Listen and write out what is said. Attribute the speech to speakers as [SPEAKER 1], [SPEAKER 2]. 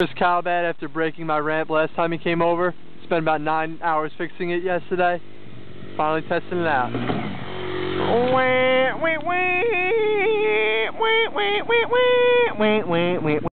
[SPEAKER 1] Chris Kalibat after breaking my ramp last time he came over. Spent about nine hours fixing it yesterday. Finally testing it out.
[SPEAKER 2] Wait, wait, wait, wait, wait, wait, wait, wait, wait, wait.